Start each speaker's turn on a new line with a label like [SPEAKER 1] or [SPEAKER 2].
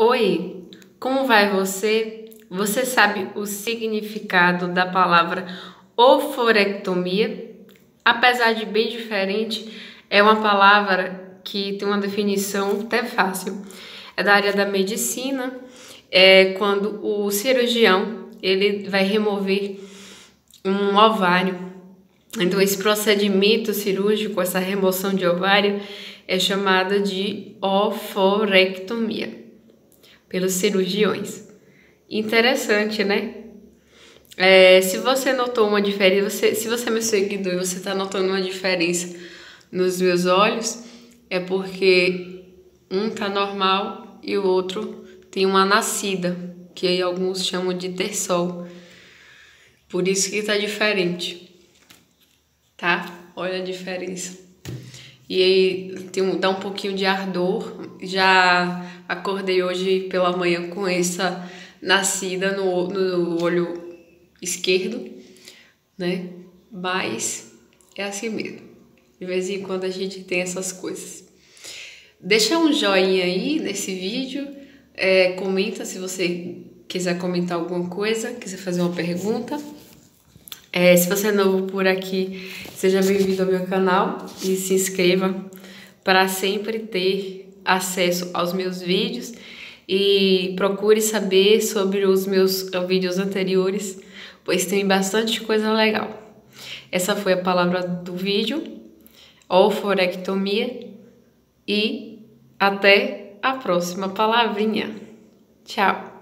[SPEAKER 1] Oi, como vai você? Você sabe o significado da palavra oforectomia? Apesar de bem diferente, é uma palavra que tem uma definição até fácil. É da área da medicina, é quando o cirurgião ele vai remover um ovário. Então esse procedimento cirúrgico, essa remoção de ovário, é chamada de oforectomia pelos cirurgiões. Interessante, né? É, se você notou uma diferença, você, se você é meu seguidor e você está notando uma diferença nos meus olhos, é porque um tá normal e o outro tem uma nascida, que aí alguns chamam de terçol. Por isso que tá diferente. Tá? Olha a diferença. E aí tem dá um pouquinho de ardor. Já acordei hoje pela manhã com essa nascida no, no olho esquerdo, né? Mas é assim mesmo. De vez em quando a gente tem essas coisas. Deixa um joinha aí nesse vídeo, é, comenta se você quiser comentar alguma coisa, quiser fazer uma pergunta. É, se você é novo por aqui, seja bem-vindo ao meu canal e se inscreva para sempre ter acesso aos meus vídeos e procure saber sobre os meus vídeos anteriores, pois tem bastante coisa legal. Essa foi a palavra do vídeo, olforectomia, e até a próxima palavrinha. Tchau!